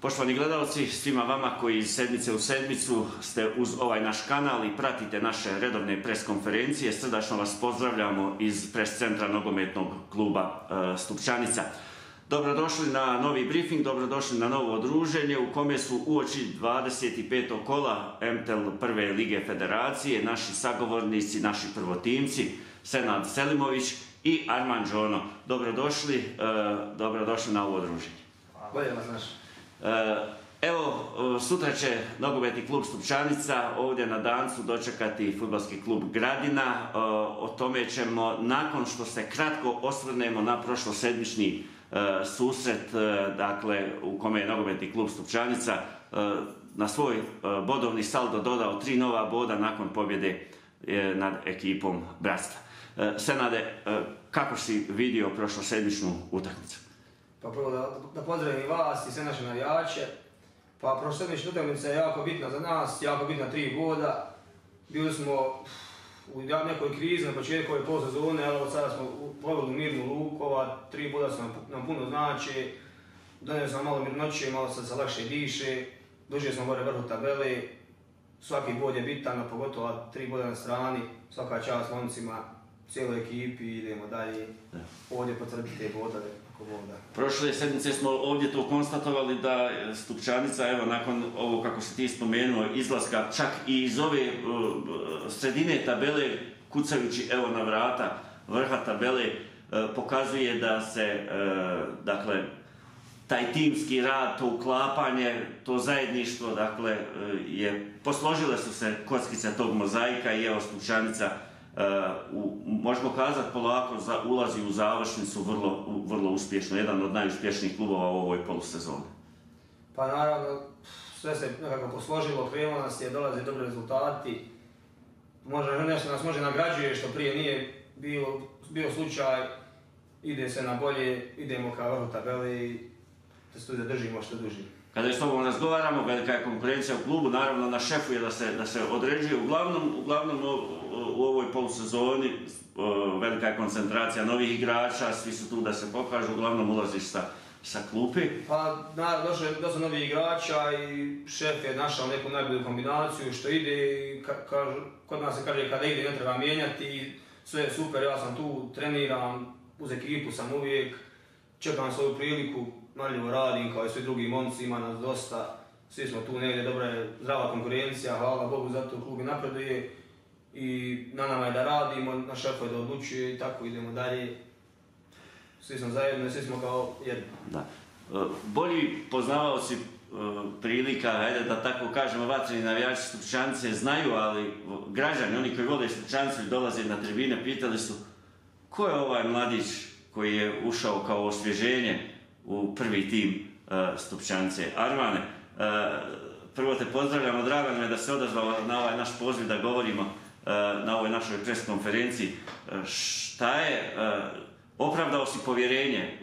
Poštovani gledalci, svima vama koji iz sedmice u sedmicu ste uz ovaj naš kanal i pratite naše redovne pres konferencije, srdačno vas pozdravljamo iz pres centra nogometnog kluba e, Stupčanica. Dobrodošli na novi briefing, dobrodošli na novo druženje u kome su uoči 25. kola MTEL prve lige federacije naši sagovornici, naši prvotimci, Senad Selimović i Arman Đono. Dobrodošli, e, dobrodošli na ovo druženje. Bolje vas evo, e, sutra će nogometni klub Stupčanica ovdje na Dancu dočekati futbalski klub Gradina. E, o tome ćemo, nakon što se kratko osvrnemo na prošlosedmični susret, dakle, u kome je nogometni klub Stupčanica na svoj bodovni saldo dodao tri nova boda nakon pobjede nad ekipom Bratstva. Senade, kako si vidio prošlosedmičnu utakmicu? Pa prvo da, da pozdravim i vas i sve naše navijače. Pa prošlodnevnična utakmica je jako bitna za nas, jako bitna tri boda. Bili smo u nekoj krizi na početku ove polsezone, ali sada smo plovili mirnu luku, ova tri boda su nam, puno znači. Donio sam malo mirnoće, malo sad se lakše diše, duže smo gore vrhu tabele. Svaki bod je bitan, pogotovo tri boda na strani, svaka čast momcima, cijeloj ekipi, idemo dalje. Ovdje potvrditi te bodove. Prošle sedmice smo ovdje to konstatovali da Stupčanica, evo nakon ovo kako si ti spomenuo, izlaska čak i iz ove uh, sredine tabele, kucajući evo na vrata vrha tabele, uh, pokazuje da se, uh, dakle, taj timski rad, to uklapanje, to zajedništvo, dakle, je, posložile su se kockice tog mozaika i evo Stupčanica u, možemo kazati polako, za, ulazi u završnicu vrlo, vrlo uspješno, jedan od najuspješnijih klubova u ovoj polusezoni. Pa naravno, sve se nekako posložilo, krenulo nas je, dolaze dobri rezultati. Možda nešto nas može nagrađuje što prije nije bilo, bio slučaj, ide se na bolje, idemo ka vrhu tabeli i se tu zadržimo što duži. Kada s tobom razgovaramo, velika je konkurencija u klubu, naravno na šefu je da se, da se određuje. Uglavnom, uglavnom u ovoj polusezoni velika je koncentracija novih igrača, svi su tu da se pokažu, uglavnom ulaziš sa, sa klupi. Pa, naravno, došlo je novih igrača i šef je našao neku najbolju kombinaciju što ide i ka, ka, kod nas se kaže kada ide ne treba mijenjati, sve je super, ja sam tu, treniram, uz ekipu sam uvijek, čekam svoju priliku, marljivo radim kao i svi drugi momci, ima nas dosta, svi smo tu negdje, dobra je zdrava konkurencija, hvala Bogu za to klub i napreduje i na nama je da radimo, na šefu je da odlučuje i tako idemo dalje. Svi smo zajedno, svi smo kao jedno. Da. E, bolji poznavaoci e, prilika, ajde da tako kažemo, vatreni navijači Stupčanice znaju, ali građani, oni koji vode Stupčanicu i dolaze na tribine, pitali su ko je ovaj mladić koji je ušao kao osvježenje u prvi tim uh, Stupčanice. Armane, uh, prvo te pozdravljamo, drago nam je da se odazvao na ovaj naš poziv da govorimo uh, na ovoj našoj pres konferenciji. Šta je, opravdao si povjerenje,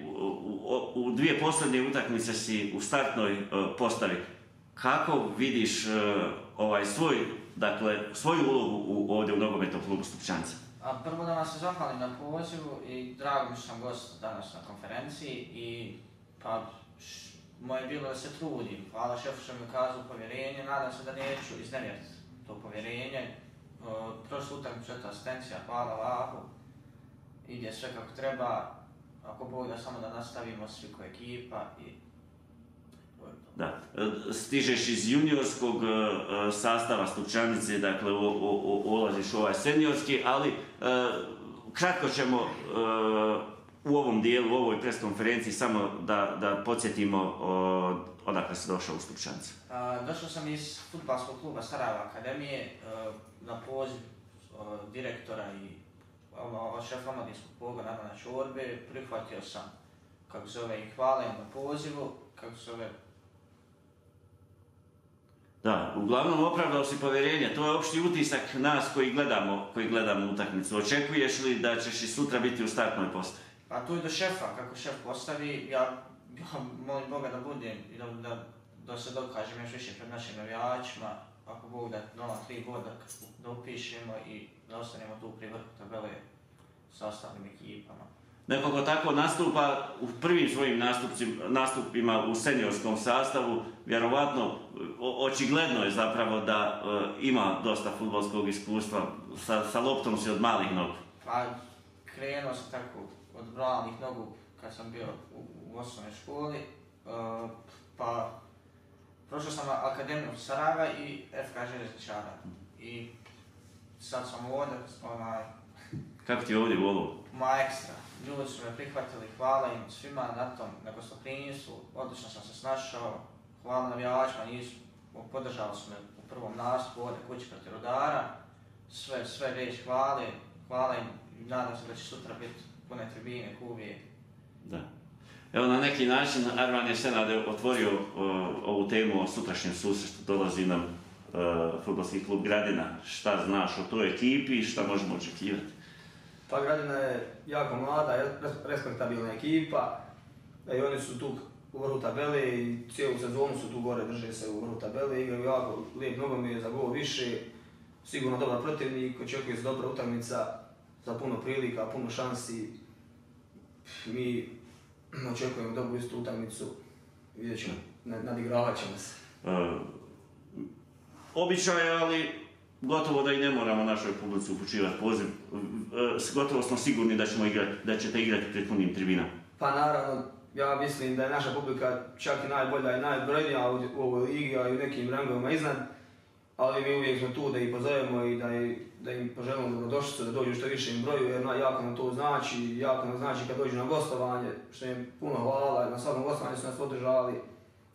u, dvije posljednje utakmice si u startnoj postavi. Kako vidiš ovaj svoj, dakle, svoju ulogu u, ovdje u nogometnom klubu Stupčanca? A prvo da vam se zahvalim na pozivu i drago mi sam gost danas na konferenciji i Pa, š, moje bilo da se trudim. Hvala šefu što mi ukazao povjerenje, nadam se da neću iznevjeriti to povjerenje. Prošla utakmica je asistencija, hvala Allahu. Ide sve kako treba. Ako Bog da samo da nastavimo svi ko ekipa i Da, stižeš iz juniorskog uh, sastava Stupčanice, dakle u, u, u, ulaziš u ovaj seniorski, ali kratko ćemo u ovom dijelu, u ovoj preskonferenciji, samo da, da podsjetimo odakle se došao u Stupčancu. Došao sam iz futbalskog kluba Sarajeva Akademije a, na poziv direktora i ono, šefa omladinskog pogona na Čorbe. Prihvatio sam, kako se ove, i hvale na pozivu, kako se ove, Da, uglavnom opravdao si povjerenje, to je opšti utisak nas koji gledamo, koji gledamo utakmicu. Očekuješ li da ćeš i sutra biti u startnoj postavi? Pa tu je do šefa, kako šef postavi, ja, ja molim Boga da budem i da, da, da se dokažem još više pred našim navijačima, ako Bog da nova tri goda da upišemo i da ostanemo tu pri vrhu tabele sa ostalim ekipama. neko ko tako nastupa u prvim svojim nastupima u seniorskom sastavu, vjerovatno, očigledno je zapravo da e, ima dosta futbolskog iskustva, sa, sa loptom si od malih nogu. Pa krenuo sam tako od malih nogu kad sam bio u, u osnovnoj školi, uh, pa prošao sam Akademiju Sarajeva i FK Željezničara. I sad sam ovdje, onaj, Kako ti je ovdje Olovu? ma ekstra. Ljudi su me prihvatili, hvala im svima na tom, na gostoprinjstvu, odlično sam se snašao, hvala navijačima, nisu, podržali su me u prvom nastupu ovdje kući protiv Rudara, sve, sve riječ hvale, hvala im, nadam se da će sutra biti pune tribine, kuvije. Da. Evo na neki način Arman je Senade otvorio o, ovu temu o sutrašnjem susretu, dolazi nam e, futbolski klub Gradina. Šta znaš o toj ekipi i šta možemo očekivati? Pa Gradina je jako mlada, res- respektabilna ekipa. E, I oni su tu u vrhu tabele i cijelu sezonu su tu gore, drže se u vrhu tabele, igraju jako lijep nogomet za gol više. Sigurno dobar protivnik, očekuje se dobra utakmica za puno prilika, puno šansi. Mi očekujemo dobru istu utakmicu, vidjet ćemo, nad- nadigravat ćemo se. E, običaj, ali gotovo da i ne moramo našoj publici upućivati poziv. E, gotovo smo sigurni da, ćemo igrati, da ćete igrati pred punim tribinama. Pa naravno, ja mislim da je naša publika čak i najbolja i najbrojnija u, ovoj ligi, a i u nekim rangovima iznad. Ali mi uvijek smo tu da ih pozovemo i da, i- da im poželimo dobrodošlicu, da dođu što više im broju, jer na- jako nam to znači, jako nam znači kad dođu na gostovanje, što im puno hvala, na svakom gostovanju su nas podržali,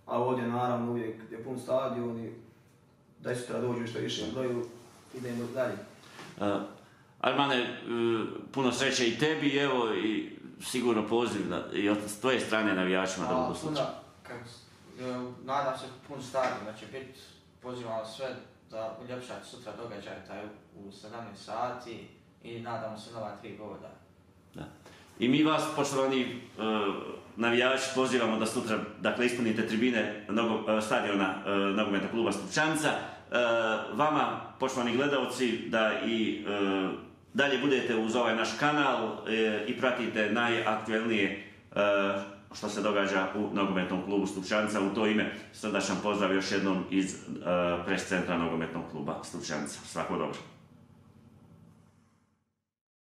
a ovdje naravno uvijek je pun stadion i da i sutra dođu što više im broju i da idemo dalje. Uh, Armane, e, puno sreće i tebi, evo i sigurno poziv da, i od s tvoje strane navijačima da budu slučaj. e, nadam se pun stadion da će biti, pozivam sve da uljepšate sutra događaj taj u 17 sati i nadamo se nova tri boda. I mi vas, poštovani e, navijači, pozivamo da sutra dakle, ispunite tribine nogo, e, stadiona e, nogometnog kluba Stupčanca. E, vama, poštovani gledalci, da i dalje budete uz ovaj naš kanal i pratite najaktuelnije što se događa u nogometnom klubu Stupčanca. U to ime srdačan pozdrav još jednom iz e, pres centra nogometnog kluba Stupčanca. Svako dobro.